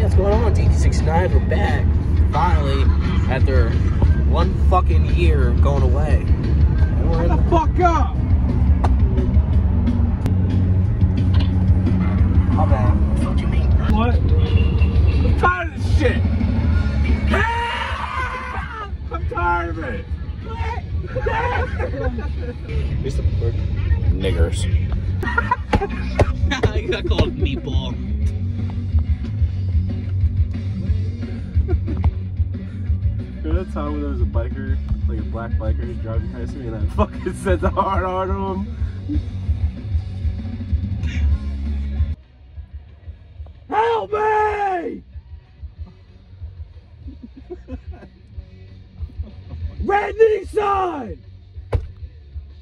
Hey, what's going on? DT69, we're back. Finally, after one fucking year of going away. And we're in the fuck up! My bad. What you mean? What? I'm tired of this shit! Ah! I'm tired of it! Used to work. Niggers. you got called meatball. That time when there was a biker, like a black biker driving past me and I fucking said the hard R to him? Help me! Red Nissan!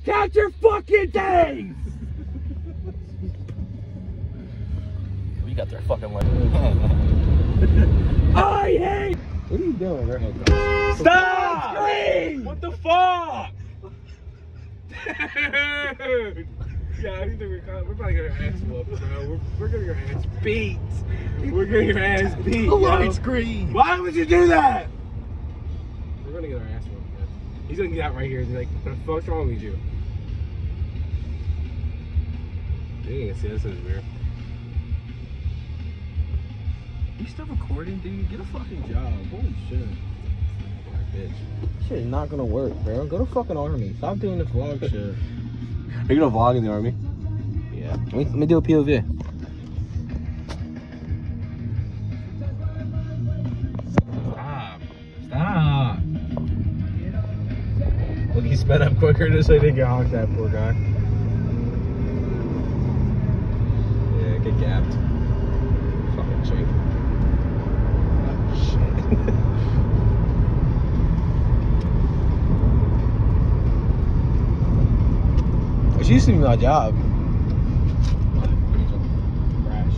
Count your fucking days! We got their fucking way. I hate What are you doing, bro? Stop! What the fuck? Dude! Yeah, I think we're, we're probably gonna get our ass whooped, bro. We're, we're gonna get our ass beat. We're gonna get our ass beat. The light's green. Why would you do that? We're gonna get our ass whooped, man. He's gonna get out right here and be like, what the fuck's wrong with you? You ain't gonna see us in his You still recording, dude? Get a fucking job. Holy shit. Bitch. Shit is not gonna work, bro. Go to fucking army. Stop doing this vlog shit. Are you gonna vlog in the army? Yeah. Let me, let me do a POV. Stop. Stop. Look, he sped up quicker just so he didn't get honked at, poor guy. Yeah, get gapped. Fucking chink. Oh, shit. It used to be my job. Crash.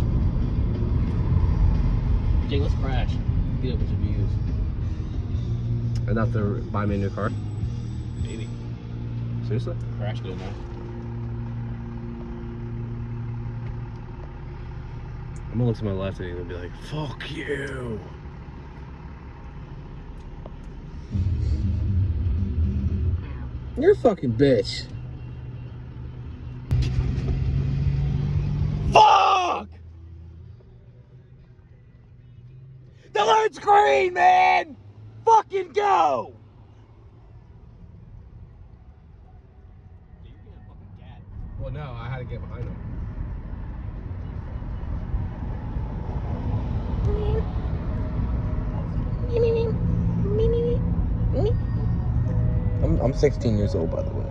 Jake, let's crash. Get a bunch of views. Enough to buy me a new car? Maybe. Seriously? Crash good enough. I'm gonna look to my left and he's gonna be like, fuck you. You're a fucking bitch. Fuck! The green, man! Fucking go! Well, no, I had to get behind him. I'm, I'm 16 years old, by the way.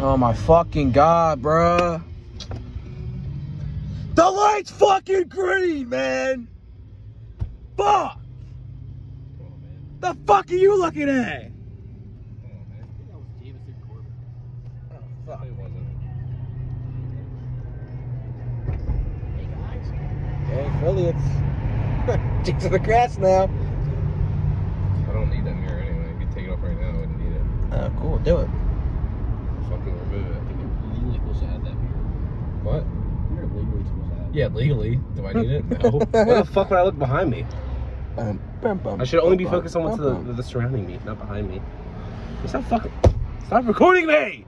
Oh my fucking god, bruh. The light's fucking green, man! Fuck! The fuck are you looking at? fuck. It wasn't. Hey, affiliates. Chicks in the grass now. I don't need that mirror anyway. If you take it off right now, I wouldn't need it. Oh, cool. Do it. Fucking remove it. Legally supposed to add that mirror. What? You're legally supposed to add Yeah, legally. Do I need it? No. Why the fuck would I look behind me? Bum, bum, bum, I should only be bum, focused on what's bum, the, the surrounding me, not behind me. Stop fucking. Stop recording me!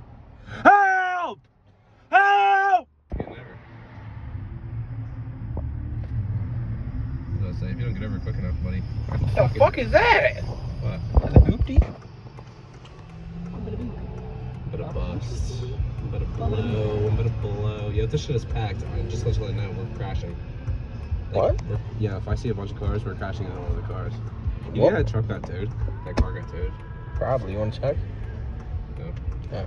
Help! Help! Say, if you don't get over quick enough, buddy. What the fuck is that? What? Is it hoopty? Bit of bust. Bit of blow. Bit of. Yeah, this shit is packed, I'm just let you let you know we're crashing. What? we're- yeah, if I see a bunch of cars, we're crashing into one of the cars. You What? think that truck got towed? That car got towed? Probably. You want to check? No. Yeah.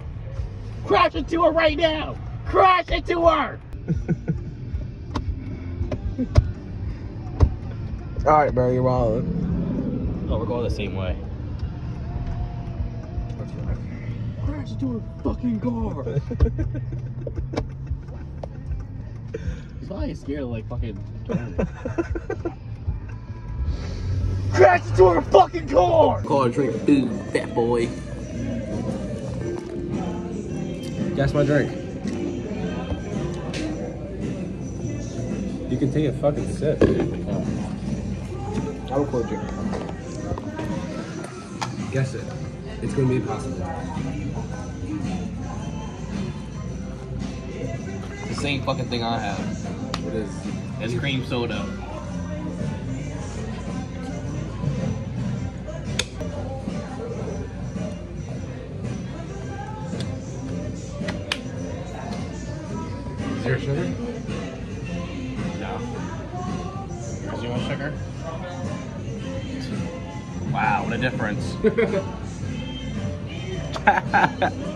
Crash into her right now! Crash into her! All right, bro. You're wildin'. Oh, we're going the same way. Crash into a fucking car. He's probably scared of like fucking. Crash into a fucking car. Call a drink food, fat boy. Guess my drink. You can take a fucking sip, dude. I'll record you. Guess it. It's gonna be impossible. The same fucking thing I have. What is? It's cream soda. Zero sugar? No. Zero sugar? Wow, what a difference.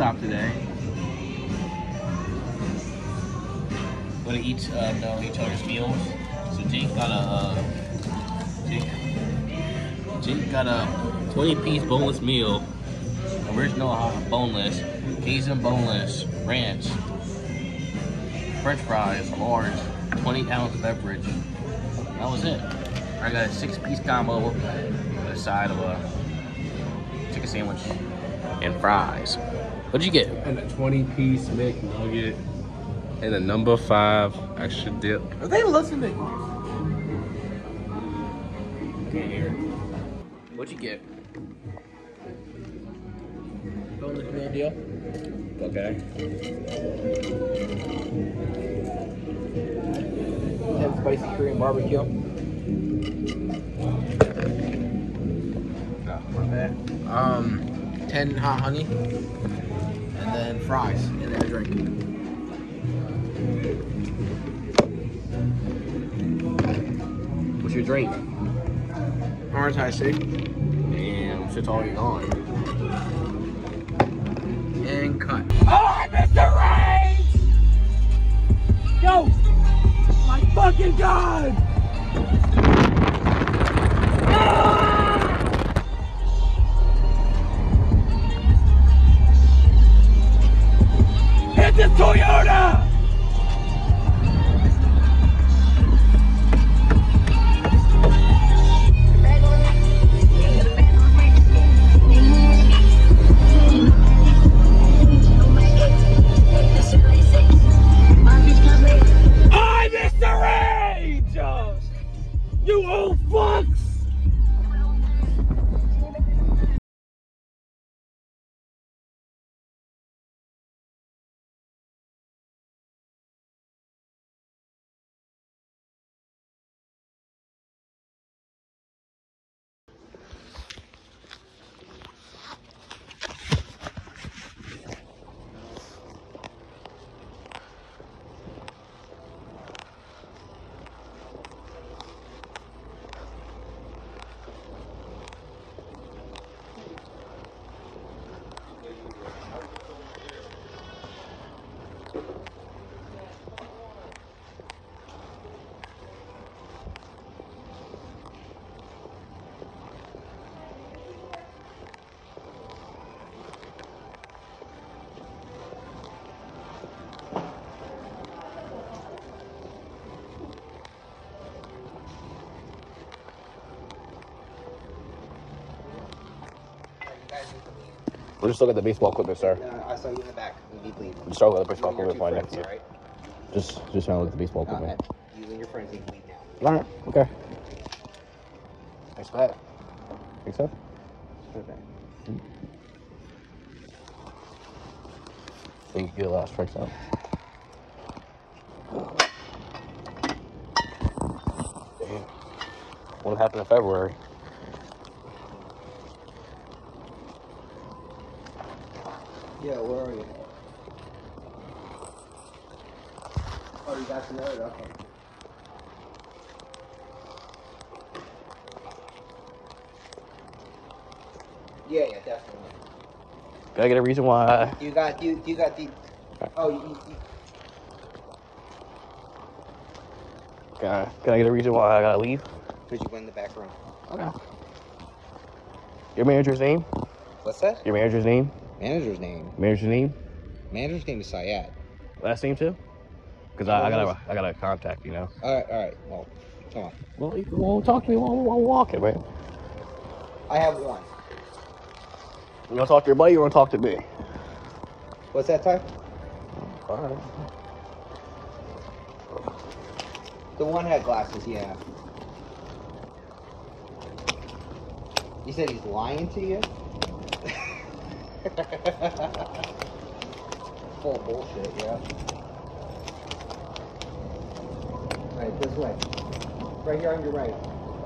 Wingstop today. We're gonna eat uh, know each other's meals. So Jake got a uh, Jake, Jake got a 20 piece boneless meal, original uh, boneless, Cajun boneless, ranch, French fries, large, 20 ounce beverage. That was it. I got a six piece combo a side of a chicken sandwich and fries. What'd you get? And a 20 piece McNugget. And a number five extra dip. Are they listening? Can't hear. What'd you get? Boneless meal deal. Okay. Ten spicy Korean barbecue. Um, ten hot honey, and then fries, and then a drink. What's your drink? Orange Hi-C. Damn, shit's already gone. And cut. Oh, Mr. Rage! Yo! My fucking god! Toyota! We're just looking at the baseball equipment, sir. Uh, I saw you in the back. You need leave. Just talking about the baseball You your equipment two right friends, you. Just, just trying to look at the baseball equipment. Uh, you and your friends need to leave now. All right. Okay. Thanks for that. Think so? Think you can get a lot of strikes out. What happened in February? Yeah, where are you? Oh, you got to know it? Okay. Yeah, yeah, definitely. Gotta get a reason why. You got you you got the oh you, you Can I, can I get a reason why I gotta leave? Because you went in the back room. Okay. Your manager's name? What's that? Your manager's name? Manager's name. Manager's name? Manager's name is Syed. Last name too? Because I, I gotta I gotta contact you know. All right, all right. Well, come on. Well, you won't talk to me while while I'm walking, man. I have one. You wanna talk to your buddy or you wanna talk to me? What's that type? All right. The one had glasses, yeah. You said he's lying to you? Full bullshit, yeah. Alright, this way. Right here on your right.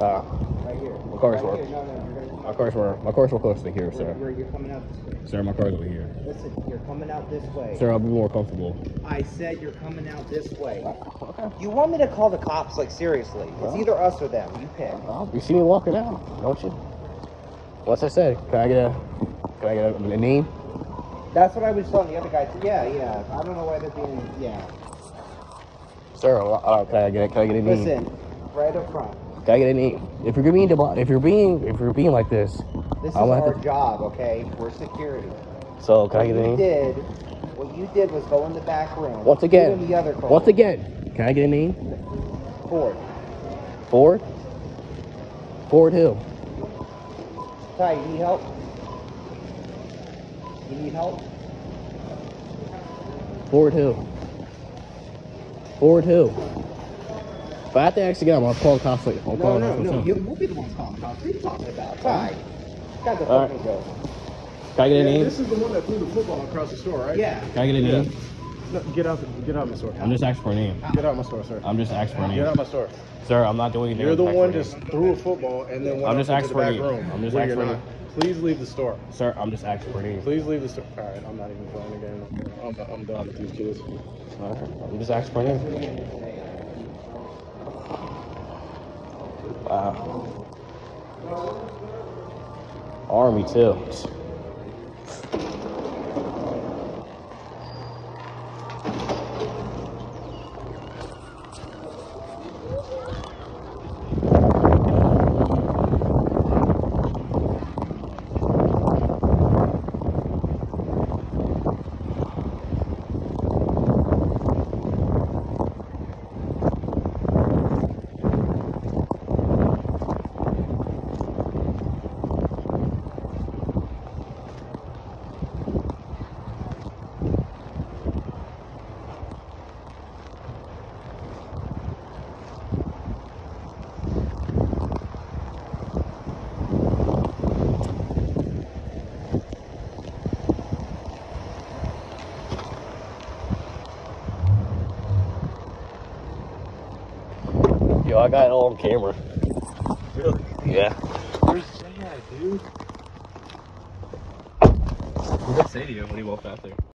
Uh, Right here. Of course, right here. No, no, gonna, my car's were my car's were close to here, sir. you're, you're coming out this way. Sir, my car's over here. Listen, you're coming out this way. Sir, I'll be more comfortable. I said you're coming out this way. Okay. You want me to call the cops? Like seriously? It's Well. either us or them. You pick. Well, you see me walking out, don't you? What's I said? Can I get a can I get a, a name? That's what I was telling the other guy. Yeah, yeah. I don't know why they're being. Yeah. Sir, uh, can I get can I get a name? Listen, right up front. Can I get a name? If you're being if you're being if you're being like this, This is I our to- job, okay? We're security. so can I What get a you name? did, what you did was go in the back room. Once again, the other call. once again, can I get a name? Ford. Ford. Ford who? Ty, you need help? You need help? Ford who? Forward who? If I have to actually get him, I'll call the cops. Like, I'll No, call no, the cops. no. You, we'll be the ones calling the cops. What are you talking about? Ty. Got the All right. fucking joke. Can I get a Yeah, name? this is the one that threw the football across the store, right? Yeah. Can I get a name? No, get out, get out of my store. I'm just asking for a name. Get out of my store, sir. I'm just asking for a name. Get out of my store. Sir, I'm not doing anything. You're the one just just threw a football and then went I'm just into asking for back you. room. I'm just asking you're for not. Please leave the store. Sir, I'm just asking for. Please leave the store. All right, I'm not even playing the game. I'm, I'm done with these kids. I'm just asking for. Wow. Army too. I got it all on camera. Really? Yeah. Where's dude? What did I say to you when he walked out there?